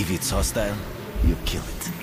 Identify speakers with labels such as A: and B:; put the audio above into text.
A: If it's hostile, you kill it.